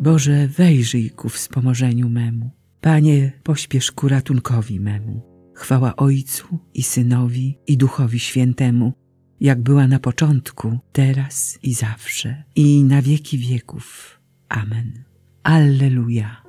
Boże, wejrzyj ku wspomożeniu memu. Panie, pośpiesz ku ratunkowi memu. Chwała Ojcu i Synowi i Duchowi Świętemu, jak była na początku, teraz i zawsze, i na wieki wieków. Amen. Alleluja.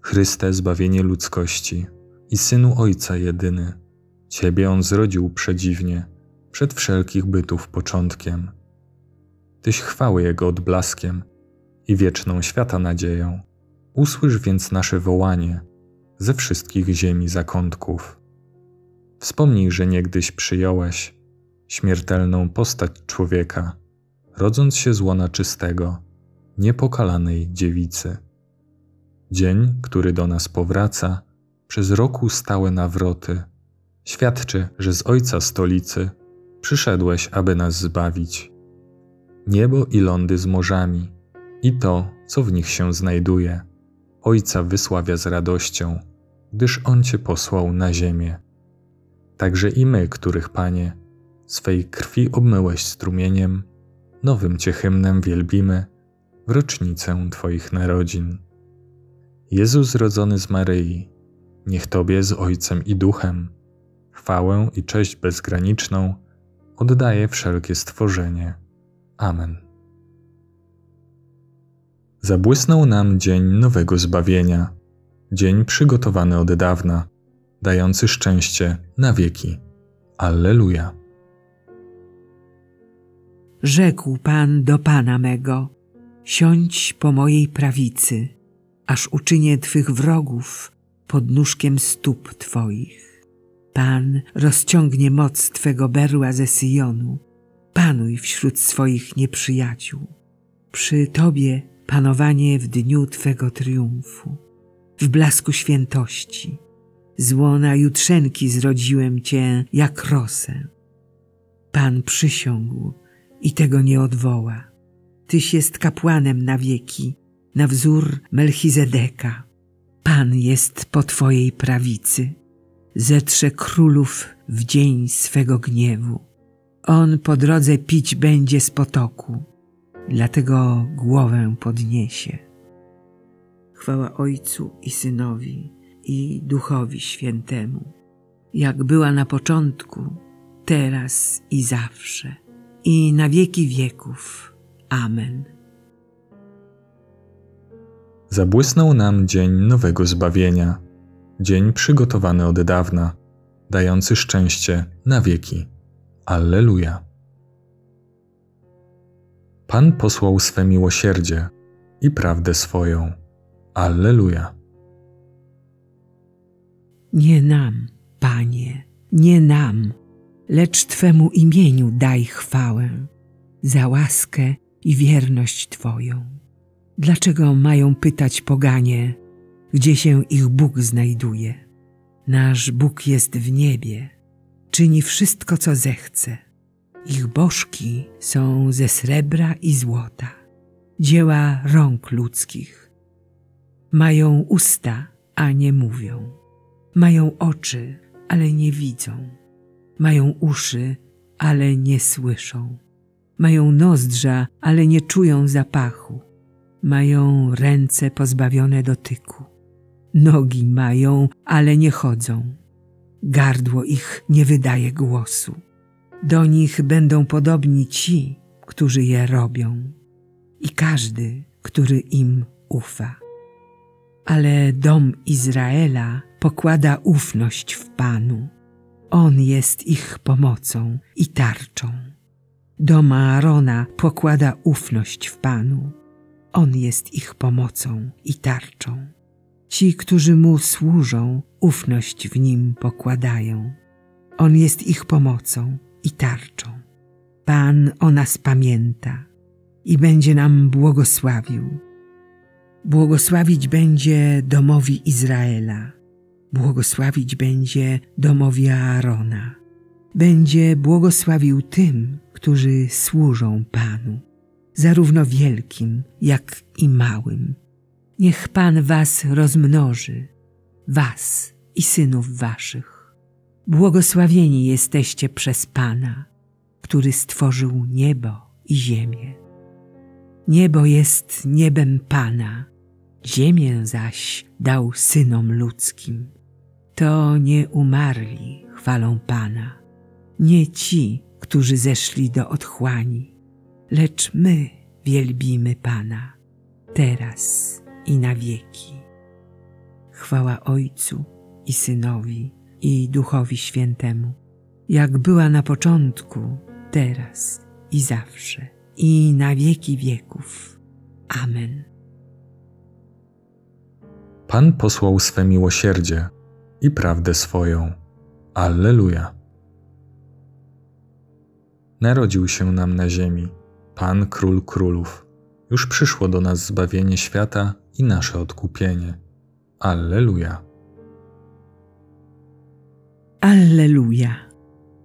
Chryste, zbawienie ludzkości i Synu Ojca jedyny, Ciebie On zrodził przedziwnie, przed wszelkich bytów początkiem. Tyś chwały Jego odblaskiem i wieczną świata nadzieją. Usłysz więc nasze wołanie ze wszystkich ziemi zakątków. Wspomnij, że niegdyś przyjąłeś śmiertelną postać człowieka, rodząc się z łona czystego, niepokalanej dziewicy. Dzień, który do nas powraca, przez roku stałe nawroty, świadczy, że z Ojca stolicy przyszedłeś, aby nas zbawić. Niebo i lądy z morzami i to, co w nich się znajduje, Ojca wysławia z radością, gdyż On Cię posłał na ziemię. Także i my, których, Panie, swej krwi obmyłeś strumieniem, nowym Cię hymnem wielbimy w rocznicę Twoich narodzin. Jezus rodzony z Maryi, niech Tobie z Ojcem i Duchem chwałę i cześć bezgraniczną oddaje wszelkie stworzenie. Amen. Zabłysnął nam dzień nowego zbawienia, dzień przygotowany od dawna, dający szczęście na wieki. Alleluja. Rzekł Pan do Pana mego, siądź po mojej prawicy, aż uczynię Twych wrogów pod nóżkiem stóp Twoich. Pan rozciągnie moc Twego berła ze Syjonu, panuj wśród swoich nieprzyjaciół. Przy Tobie panowanie w dniu Twego triumfu, w blasku świętości. Z łona jutrzenki zrodziłem Cię jak rosę. Pan przysiągł i tego nie odwoła. Tyś jest kapłanem na wieki, na wzór Melchizedeka. Pan jest po Twojej prawicy. Zetrze królów w dzień swego gniewu. On po drodze pić będzie z potoku, dlatego głowę podniesie. Chwała Ojcu i Synowi i Duchowi Świętemu, jak była na początku, teraz i zawsze, i na wieki wieków. Amen. Zabłysnął nam dzień nowego zbawienia, dzień przygotowany od dawna, dający szczęście na wieki. Alleluja. Pan posłał swe miłosierdzie i prawdę swoją. Alleluja. Nie nam, Panie, nie nam, lecz Twemu imieniu daj chwałę za łaskę i wierność Twoją. Dlaczego mają pytać poganie, gdzie się ich Bóg znajduje? Nasz Bóg jest w niebie, czyni wszystko, co zechce. Ich bożki są ze srebra i złota, dzieła rąk ludzkich. Mają usta, a nie mówią. Mają oczy, ale nie widzą. Mają uszy, ale nie słyszą. Mają nozdrza, ale nie czują zapachu. Mają ręce pozbawione dotyku. Nogi mają, ale nie chodzą. Gardło ich nie wydaje głosu. Do nich będą podobni ci, którzy je robią, i każdy, który im ufa. Ale dom Izraela pokłada ufność w Panu. On jest ich pomocą i tarczą. Dom Aarona pokłada ufność w Panu. On jest ich pomocą i tarczą. Ci, którzy mu służą, ufność w nim pokładają. On jest ich pomocą i tarczą. Pan o nas pamięta i będzie nam błogosławił. Błogosławić będzie domowi Izraela, błogosławić będzie domowi Aarona. Będzie błogosławił tym, którzy służą Panu, zarówno wielkim, jak i małym. Niech Pan was rozmnoży, was i synów waszych. Błogosławieni jesteście przez Pana, który stworzył niebo i ziemię. Niebo jest niebem Pana, ziemię zaś dał synom ludzkim. To nie umarli chwalą Pana, nie ci, którzy zeszli do otchłani, lecz my wielbimy Pana, teraz i na wieki. Chwała Ojcu i Synowi i Duchowi Świętemu, jak była na początku, teraz i zawsze, i na wieki wieków. Amen. Pan posłał swe miłosierdzie i prawdę swoją. Alleluja. Narodził się nam na ziemi Pan Król Królów. Już przyszło do nas zbawienie świata i nasze odkupienie. Alleluja. Alleluja.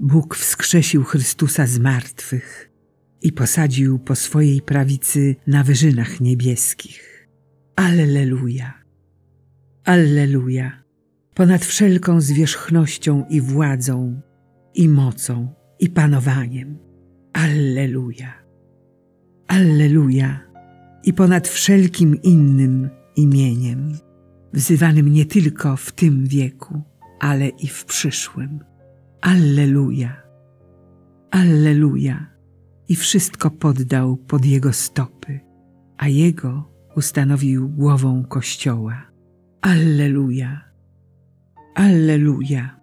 Bóg wskrzesił Chrystusa z martwych i posadził po swojej prawicy na wyżynach niebieskich. Alleluja. Alleluja. Ponad wszelką zwierzchnością i władzą, i mocą, i panowaniem. Alleluja. Alleluja. I ponad wszelkim innym imieniem, wzywanym nie tylko w tym wieku, ale i w przyszłym. Alleluja. Alleluja. I wszystko poddał pod Jego stopy, a Jego ustanowił głową Kościoła. Alleluja. Alleluja.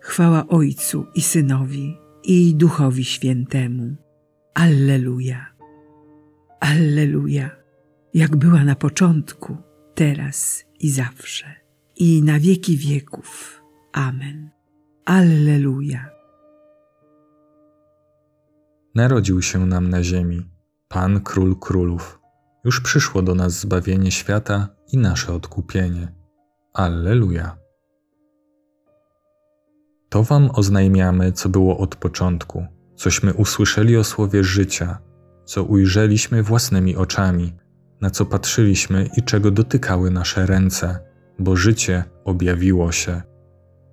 Chwała Ojcu i Synowi i Duchowi Świętemu. Alleluja. Alleluja. Jak była na początku, teraz i zawsze, i na wieki wieków. Amen. Alleluja. Narodził się nam na ziemi Pan Król Królów. Już przyszło do nas zbawienie świata i nasze odkupienie. Alleluja. To Wam oznajmiamy, co było od początku, cośmy usłyszeli o słowie życia, co ujrzeliśmy własnymi oczami, na co patrzyliśmy i czego dotykały nasze ręce, bo życie objawiło się.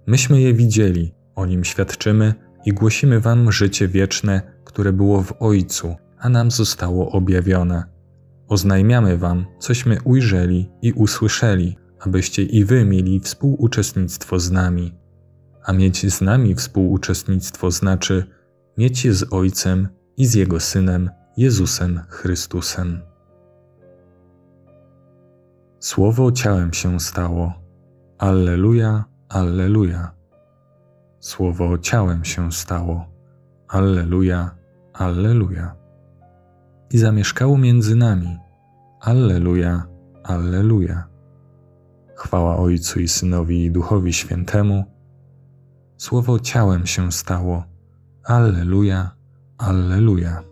Myśmy je widzieli, o nim świadczymy i głosimy Wam życie wieczne, które było w Ojcu, a nam zostało objawione. Oznajmiamy Wam, cośmy ujrzeli i usłyszeli, abyście i Wy mieli współuczestnictwo z nami. A mieć z nami współuczestnictwo znaczy mieć je z Ojcem i z Jego Synem, Jezusem Chrystusem. Słowo ciałem się stało. Alleluja, Alleluja. Słowo ciałem się stało. Alleluja, Alleluja. I zamieszkało między nami. Alleluja, Alleluja. Chwała Ojcu i Synowi i Duchowi Świętemu. Słowo ciałem się stało. Alleluja, Alleluja.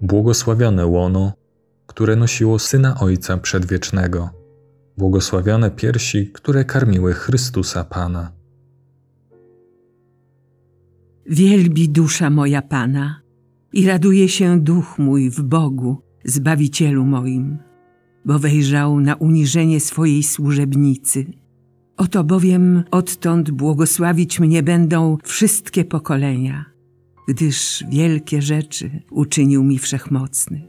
Błogosławione łono, które nosiło Syna Ojca Przedwiecznego. Błogosławione piersi, które karmiły Chrystusa Pana. Wielbi dusza moja Pana i raduje się duch mój w Bogu, Zbawicielu moim, bo wejrzał na uniżenie swojej służebnicy. Oto bowiem odtąd błogosławić mnie będą wszystkie pokolenia, gdyż wielkie rzeczy uczynił mi wszechmocny,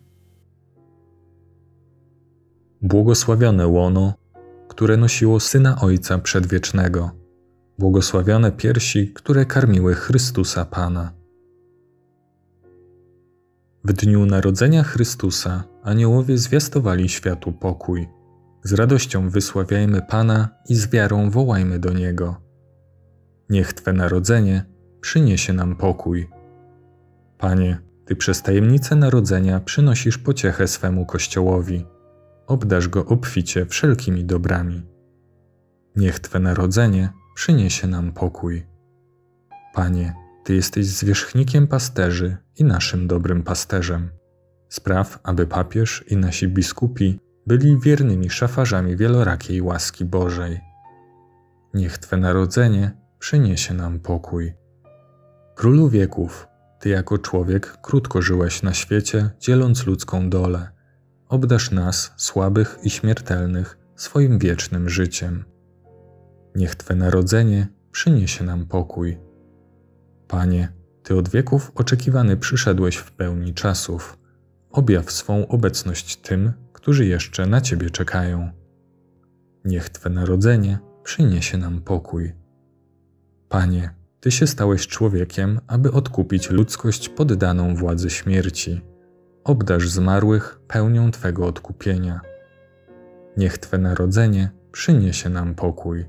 Błogosławione łono, które nosiło Syna Ojca Przedwiecznego. Błogosławione piersi, które karmiły Chrystusa Pana. W dniu narodzenia Chrystusa aniołowie zwiastowali światu pokój. Z radością wysławiajmy Pana i z wiarą wołajmy do Niego. Niech Twe narodzenie przyniesie nam pokój. Panie, Ty przez tajemnicę narodzenia przynosisz pociechę swemu Kościołowi. Obdasz go obficie wszelkimi dobrami. Niech Twe narodzenie przyniesie nam pokój. Panie, Ty jesteś zwierzchnikiem pasterzy i naszym dobrym pasterzem. Spraw, aby papież i nasi biskupi byli wiernymi szafarzami wielorakiej łaski Bożej. Niech Twe narodzenie przyniesie nam pokój. Królu wieków, Ty jako człowiek krótko żyłeś na świecie, dzieląc ludzką dolę. Obdasz nas, słabych i śmiertelnych, swoim wiecznym życiem. Niech Twe narodzenie przyniesie nam pokój. Panie, Ty od wieków oczekiwany przyszedłeś w pełni czasów. Objaw swą obecność tym, którzy jeszcze na Ciebie czekają. Niech Twe narodzenie przyniesie nam pokój. Panie, Ty się stałeś człowiekiem, aby odkupić ludzkość poddaną władzy śmierci. Obdasz zmarłych pełnią Twego odkupienia. Niech Twe narodzenie przyniesie nam pokój.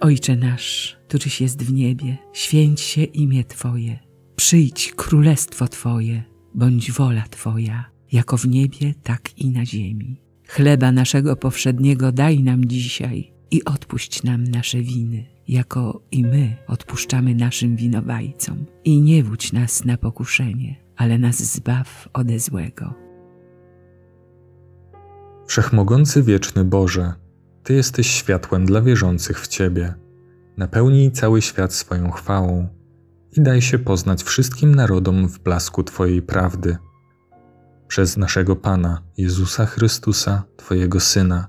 Ojcze nasz, któryś jest w niebie, święć się imię Twoje. Przyjdź królestwo Twoje, bądź wola Twoja, jako w niebie, tak i na ziemi. Chleba naszego powszedniego daj nam dzisiaj i odpuść nam nasze winy, jako i my odpuszczamy naszym winowajcom. I nie wódź nas na pokuszenie, ale nas zbaw ode złego. Wszechmogący wieczny Boże, Ty jesteś światłem dla wierzących w Ciebie. Napełnij cały świat swoją chwałą i daj się poznać wszystkim narodom w blasku Twojej prawdy. Przez naszego Pana, Jezusa Chrystusa, Twojego Syna,